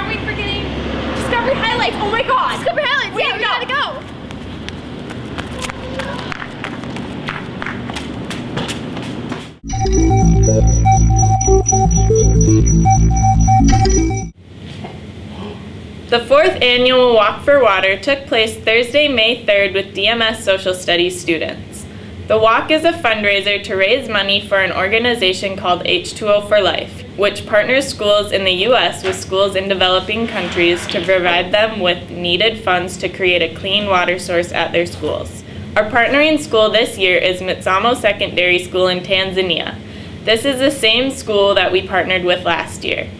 aren't we forgetting Discovery Highlights? Oh my god! Discovery Highlights, We yeah, we gotta gotta go. The fourth annual Walk for Water took place Thursday, May 3rd with DMS Social Studies students. The walk is a fundraiser to raise money for an organization called H2O for Life, which partners schools in the U.S. with schools in developing countries to provide them with needed funds to create a clean water source at their schools. Our partnering school this year is Mitsamo Secondary School in Tanzania. This is the same school that we partnered with last year.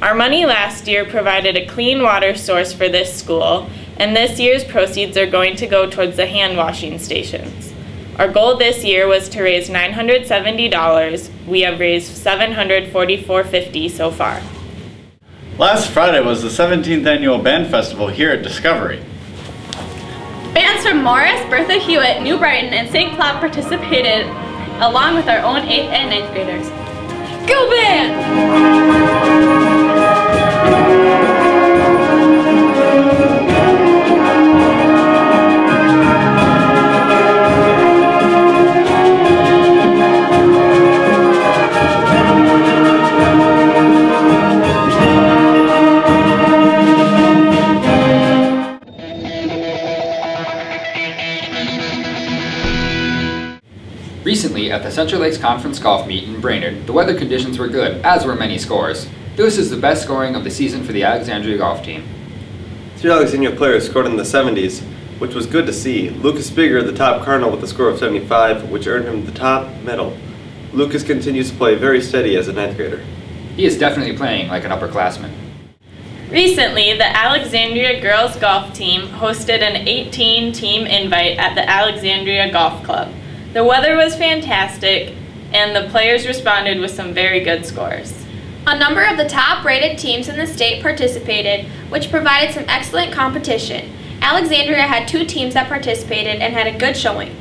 Our money last year provided a clean water source for this school, and this year's proceeds are going to go towards the hand washing stations. Our goal this year was to raise $970. We have raised $744.50 so far. Last Friday was the 17th annual band festival here at Discovery. Bands from Morris, Bertha Hewitt, New Brighton, and St. Cloud participated along with our own 8th and 9th graders. Go band! Recently, at the Central Lakes Conference Golf Meet in Brainerd, the weather conditions were good, as were many scores. This is the best scoring of the season for the Alexandria golf team. Three Alexandria players scored in the 70s, which was good to see. Lucas Bigger, the top cardinal, with a score of 75, which earned him the top medal. Lucas continues to play very steady as a ninth grader. He is definitely playing like an upperclassman. Recently, the Alexandria girls golf team hosted an 18 team invite at the Alexandria Golf Club. The weather was fantastic, and the players responded with some very good scores. A number of the top rated teams in the state participated, which provided some excellent competition. Alexandria had two teams that participated and had a good showing.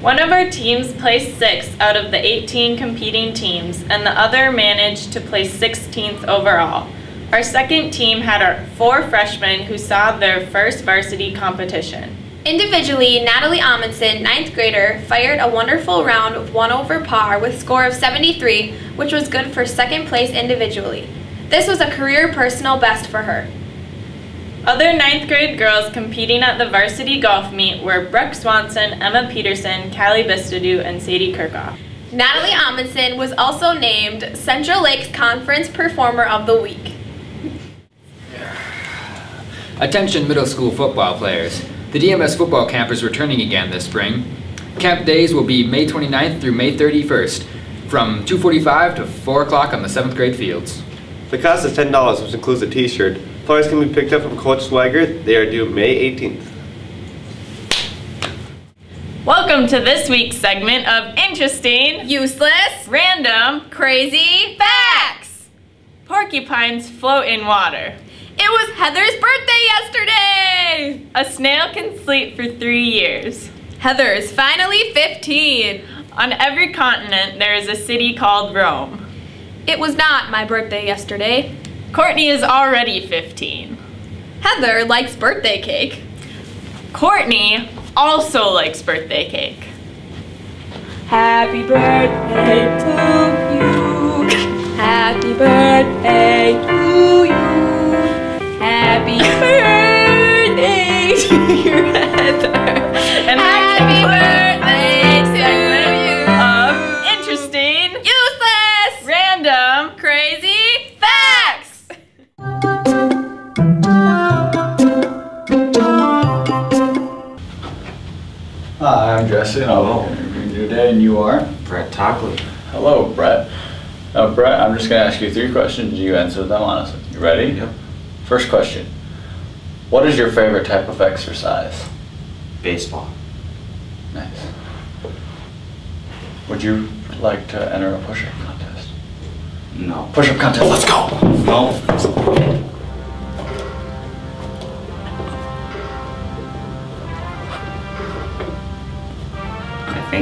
One of our teams placed sixth out of the 18 competing teams, and the other managed to place 16th overall. Our second team had our four freshmen who saw their first varsity competition. Individually, Natalie Amundsen, ninth grader, fired a wonderful round of one over par with score of 73, which was good for second place individually. This was a career personal best for her. Other ninth grade girls competing at the varsity golf meet were Brooke Swanson, Emma Peterson, Callie Bistadu, and Sadie Kirkhoff. Natalie Amundsen was also named Central Lakes Conference Performer of the Week. Attention middle school football players. The DMS football camp is returning again this spring. Camp days will be May 29th through May 31st from 2.45 to 4 o'clock on the 7th grade fields. The cost is $10, which includes a t-shirt. Flyers can be picked up from Coach Swagger. They are due May 18th. Welcome to this week's segment of Interesting, Useless, Random, Crazy Facts! Porcupines Float in Water. It was Heather's birthday yesterday! A snail can sleep for three years. Heather is finally 15. On every continent, there is a city called Rome. It was not my birthday yesterday. Courtney is already 15. Heather likes birthday cake. Courtney also likes birthday cake. Happy birthday to you. Happy birthday Hi, I'm Jesse, and I'll be interviewing you today, and you are? Brett Tockley. Hello, Brett. Now, Brett, I'm just going to ask you three questions. You answer them honestly. You ready? Yep. First question. What is your favorite type of exercise? Baseball. Nice. Would you like to enter a push-up contest? No. Push-up contest, let's go! No.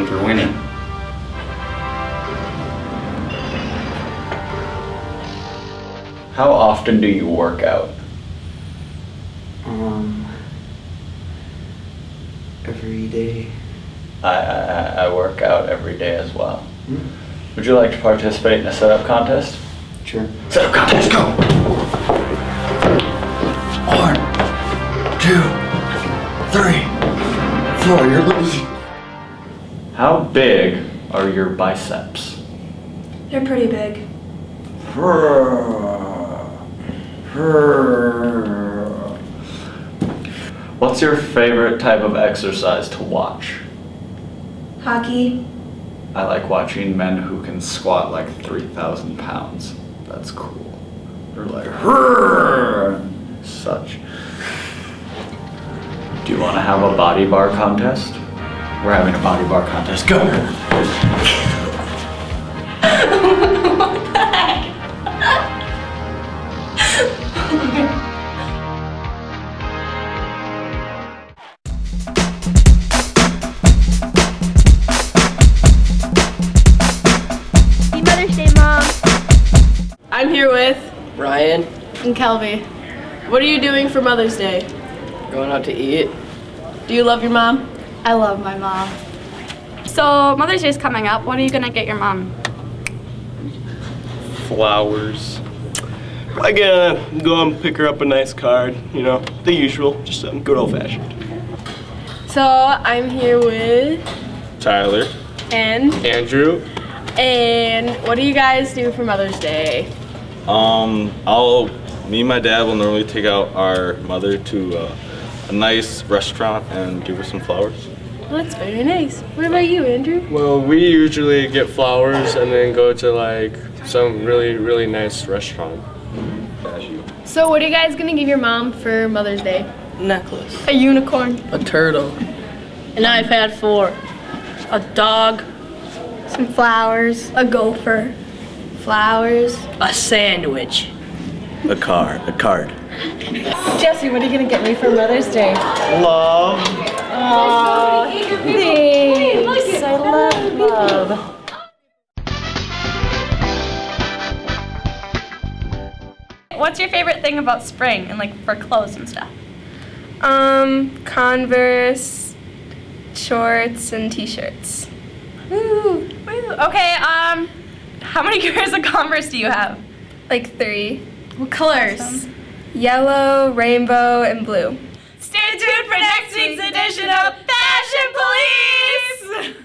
you're winning. How often do you work out? Um, every day. I, I, I work out every day as well. Mm. Would you like to participate in a setup contest? Sure. Setup contest, go! One, two, three, four. You're how big are your biceps? They're pretty big. What's your favorite type of exercise to watch? Hockey. I like watching men who can squat like 3,000 pounds. That's cool. They're like, such. Do you want to have a body bar contest? We're having a body bar contest. Go! Happy Mother's Day, Mom. I'm here with Ryan, and Kelby. What are you doing for Mother's Day? going out to eat. Do you love your mom? I love my mom. So Mother's Day is coming up. What are you gonna get your mom? flowers. I gonna go and pick her up a nice card, you know, the usual, just um, good old fashioned. So I'm here with Tyler, and Andrew, and what do you guys do for Mother's Day? um, I'll, me and my dad will normally take out our mother to uh, a nice restaurant and give her some flowers. Well, that's very nice. What about you, Andrew? Well, we usually get flowers and then go to like some really, really nice restaurant. So what are you guys gonna give your mom for Mother's Day? Necklace. A unicorn, A turtle. an iPad 4, a dog, Some flowers. a gopher, flowers. A sandwich. A car, a card. Jesse, what are you gonna get me for Mother's Day? Love. Aww, thanks. I love love. What's your favorite thing about spring and like for clothes and stuff? Um, Converse, shorts, and t-shirts. Woo, woo. Okay, um, how many pairs of Converse do you have? Like three. What colors? Yellow, rainbow, and blue. Stay tuned for next week's edition of Fashion Police!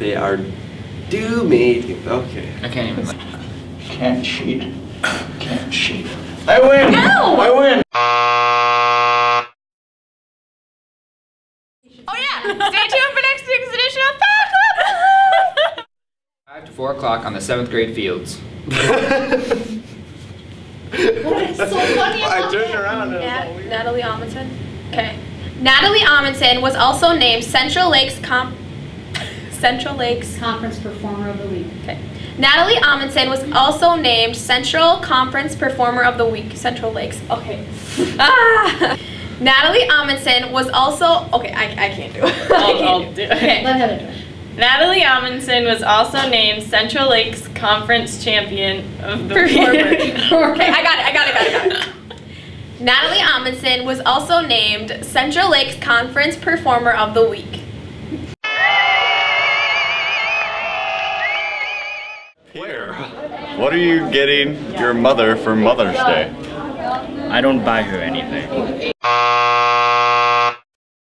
They are do mating. Okay. I can't even. Can't cheat. Can't cheat. I win! No! I win! Oh yeah, stay tuned for next week's edition of Fashion Club! 5 to 4 o'clock on the 7th grade fields. what is so funny I turned around and Nat- Natalie Amundsen. Okay. Natalie Amundsen was also named Central Lakes Comp. Central Lakes. Conference Performer of the Week. Okay. Natalie Amundsen was also named Central Conference Performer of the Week. Central Lakes. Okay. ah. Natalie Amundsen was also. Okay, I, I can't do it. I I'll, I'll do do it. it. Okay. Let Heather do it. Natalie Amundsen was also named Central Lakes Conference Champion of the Performer. Week. okay, I got it. I got it. I got it. Got it. Natalie Amundsen was also named Central Lakes Conference Performer of the Week. What are you getting your mother for Mother's Day? I don't buy her anything.